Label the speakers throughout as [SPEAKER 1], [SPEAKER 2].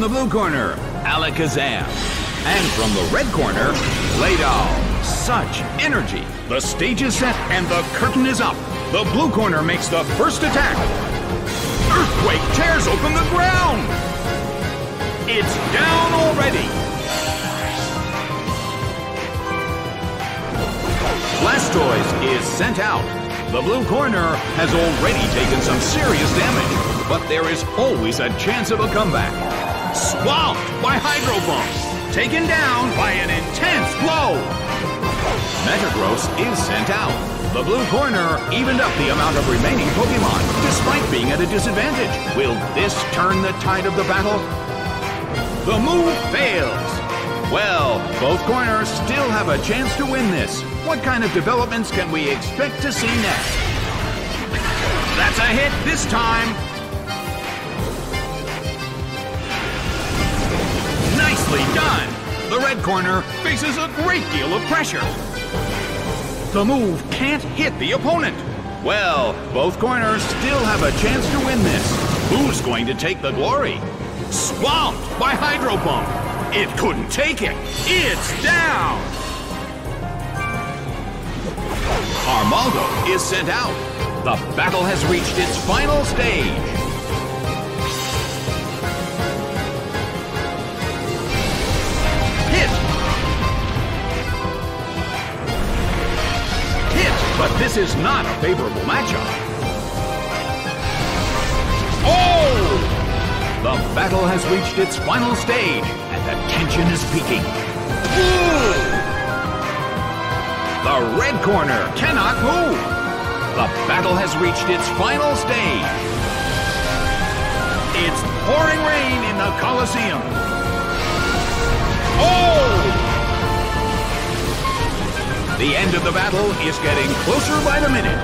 [SPEAKER 1] From the blue corner, Alakazam. And from the red corner, Claydol. Such energy. The stage is set and the curtain is up. The blue corner makes the first attack. Earthquake tears open the ground. It's down already. Blastoise is sent out. The blue corner has already taken some serious damage, but there is always a chance of a comeback. Swamped by Hydro Pump, taken down by an intense blow. Metagross is sent out. The blue corner evened up the amount of remaining Pokemon, despite being at a disadvantage. Will this turn the tide of the battle? The move fails. Well, both corners still have a chance to win this. What kind of developments can we expect to see next? That's a hit this time. Done. The red corner faces a great deal of pressure. The move can't hit the opponent. Well, both corners still have a chance to win this. Who's going to take the glory? Swamped by Hydro Pump. It couldn't take it. It's down. Armaldo is sent out. The battle has reached its final stage. But this is not a favorable matchup. Oh! The battle has reached its final stage, and the tension is peaking. The red corner cannot move. The battle has reached its final stage. It's pouring rain in the Colosseum. Oh! The end of the battle is getting closer by the minute.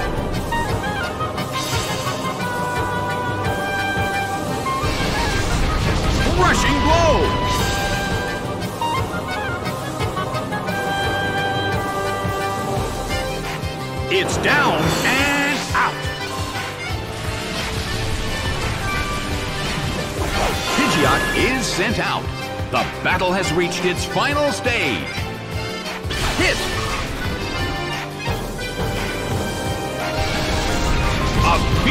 [SPEAKER 1] Rushing blow! It's down and out. Pidgeot is sent out. The battle has reached its final stage.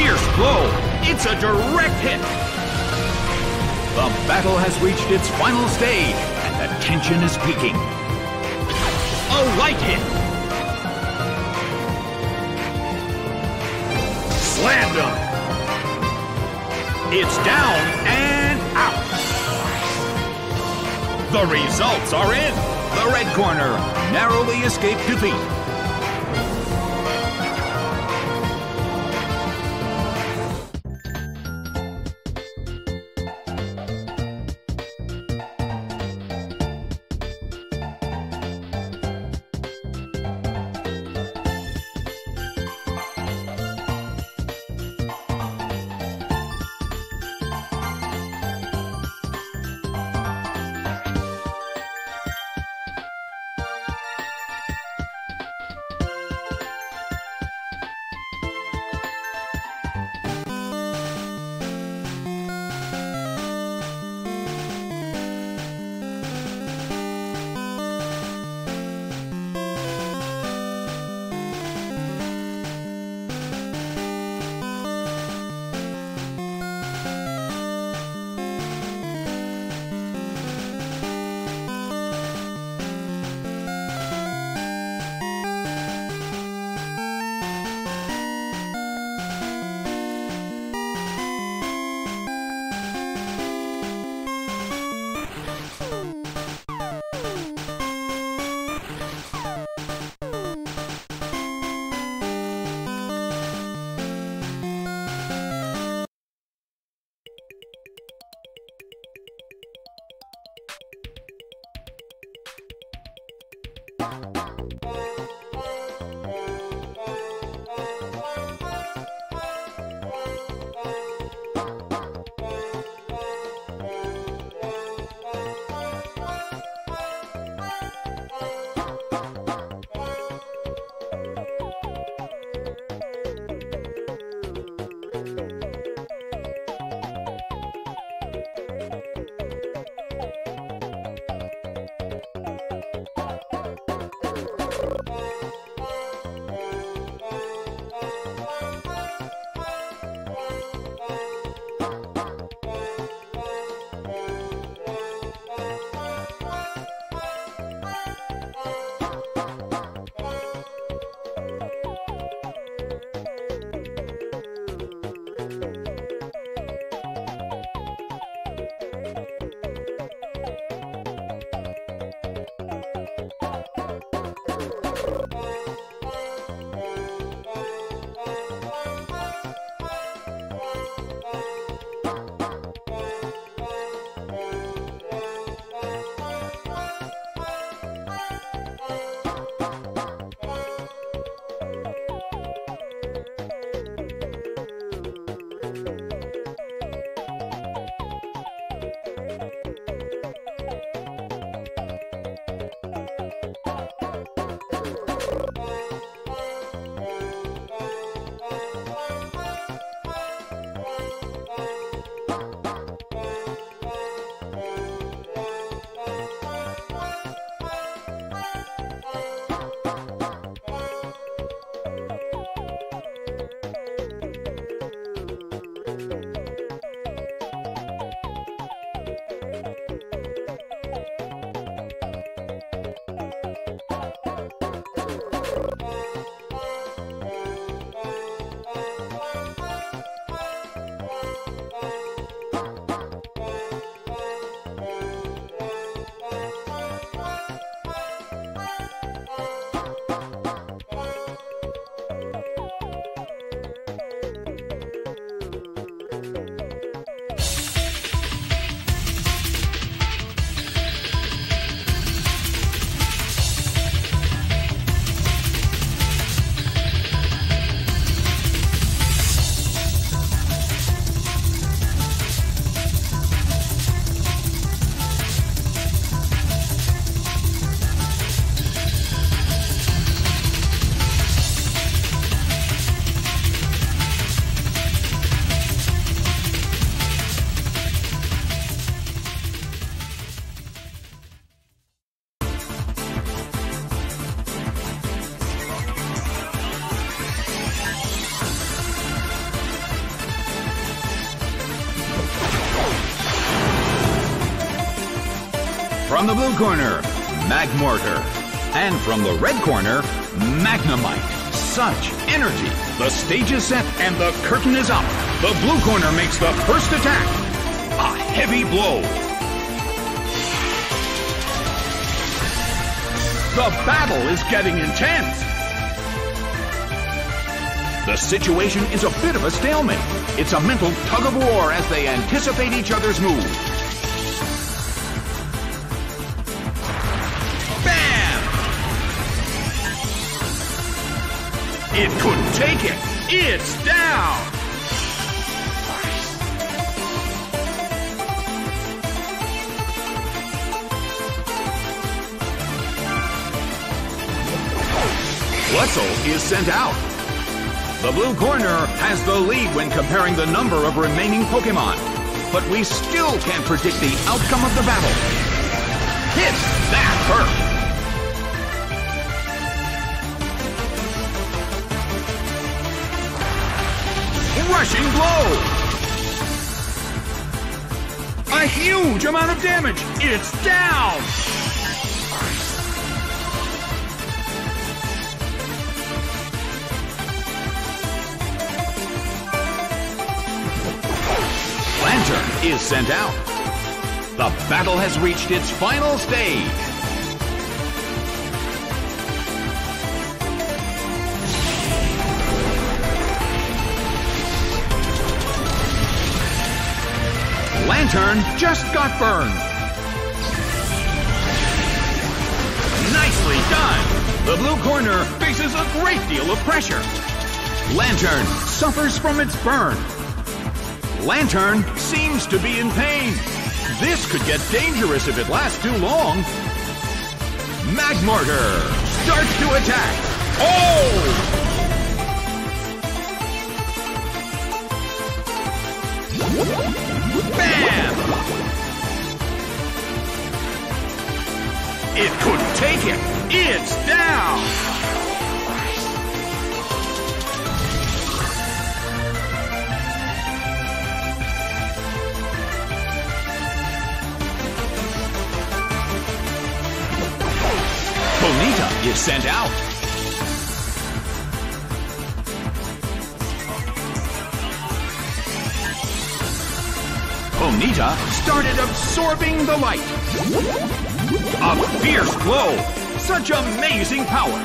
[SPEAKER 1] Fierce blow. It's a direct hit. The battle has reached its final stage, and the tension is peaking. A light hit. Slammed him. It's down and out. The results are in. The red corner narrowly escaped defeat. Bum, bum, bum. From the blue corner, Magmortar. And from the red corner, Magnemite. Such energy. The stage is set and the curtain is up. The blue corner makes the first attack. A heavy blow. The battle is getting intense. The situation is a bit of a stalemate. It's a mental tug of war as they anticipate each other's move. It couldn't take it. It's down. Wetzel is sent out. The blue corner has the lead when comparing the number of remaining Pokemon. But we still can't predict the outcome of the battle. Hit that hurt! Rushing blow! A huge amount of damage! It's down! Lanturn is sent out. The battle has reached its final stage. Lanturn just got burned. Nicely done. The blue corner faces a great deal of pressure. Lanturn suffers from its burn. Lanturn seems to be in pain. This could get dangerous if it lasts too long. Magmortar starts to attack. Oh! Bam! It couldn't take it. It's down. Ponyta is sent out. Ponyta started absorbing the light. A fierce glow! Such amazing power.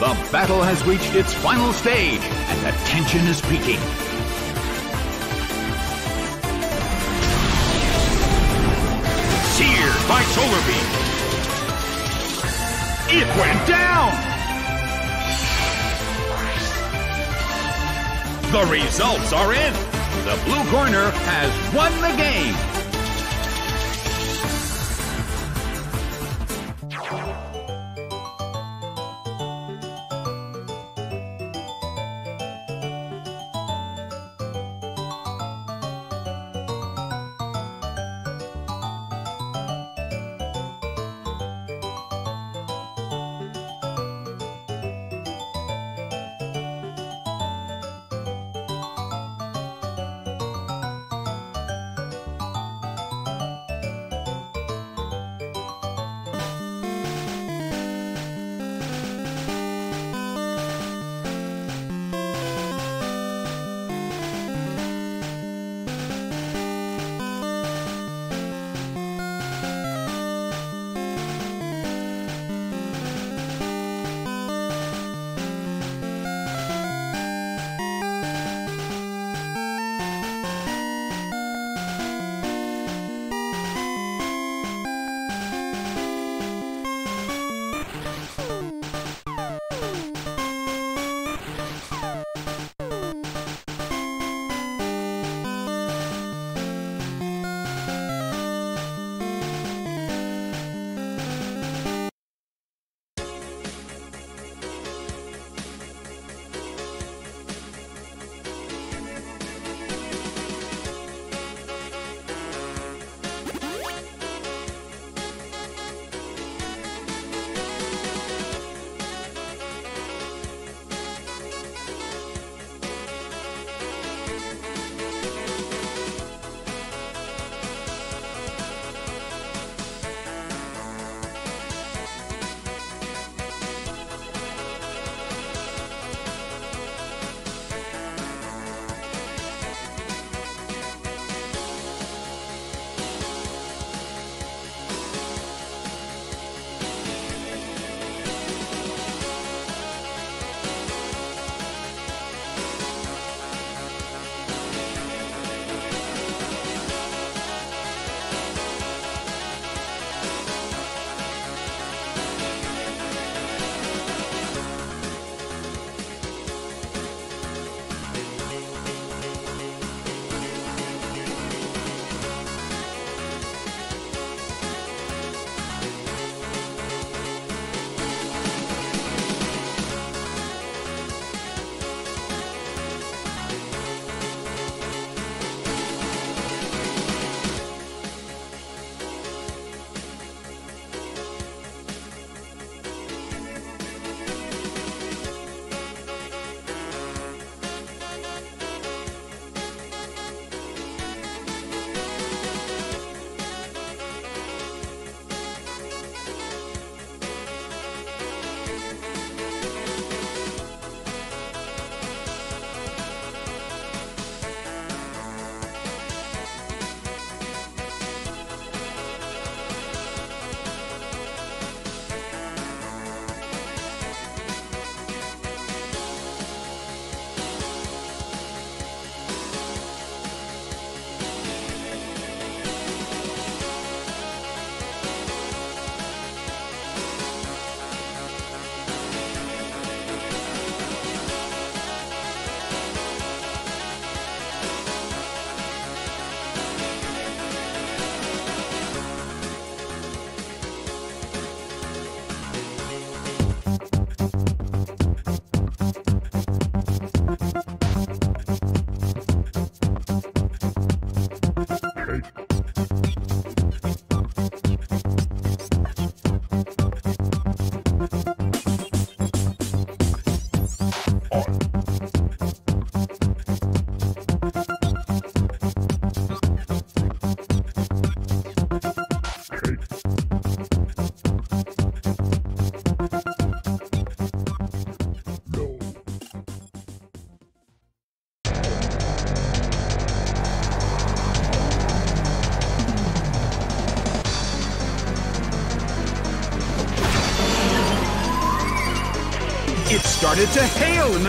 [SPEAKER 1] The battle has reached its final stage, and the tension is peaking. Seared by Solar Beam. It went down! The results are in. The blue corner has won the game.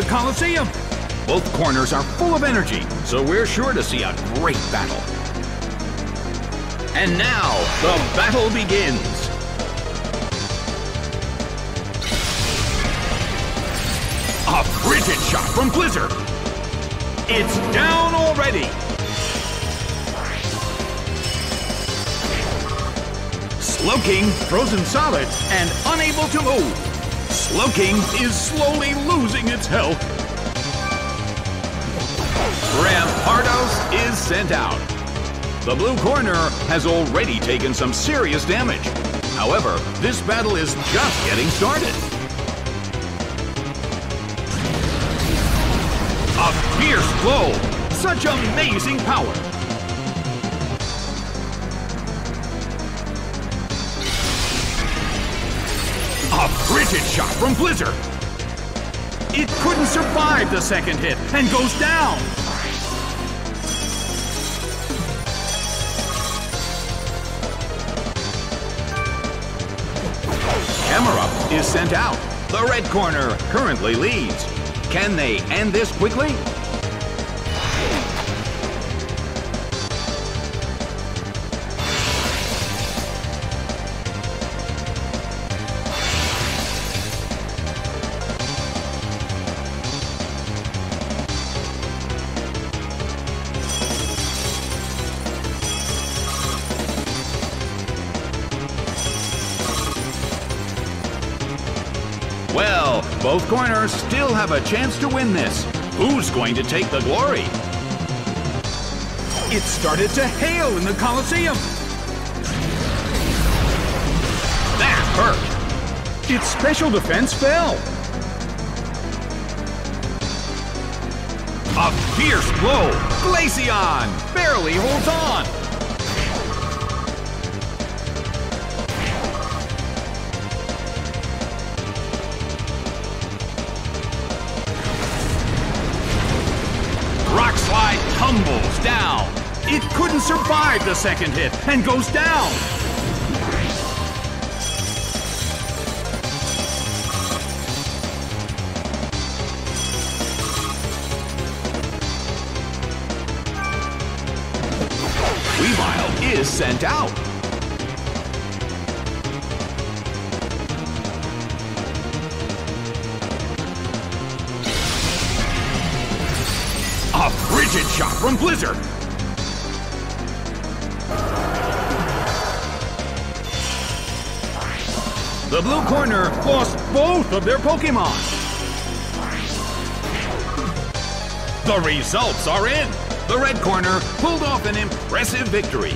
[SPEAKER 1] Colosseum. Both corners are full of energy, so we're sure to see a great battle. And now, the battle begins. A frigid shot from Blizzard. It's down already. Slowking, frozen solid, and unable to move. Slowking is slowly losing its health. Rampardos is sent out. The blue corner has already taken some serious damage. However, this battle is just getting started. A fierce blow! Such amazing power! A frigid shot from Blizzard! It couldn't survive the second hit and goes down! Camerupt is sent out. The red corner currently leads. Can they end this quickly? Both corners still have a chance to win this. Who's going to take the glory? It started to hail in the Colosseum. That hurt. Its special defense fell. A fierce blow. Glaceon barely holds on. Couldn't survive the second hit and goes down. Weavile is sent out. A frigid shot from Blizzard. The blue corner lost both of their Pokemon. The results are in. The red corner pulled off an impressive victory.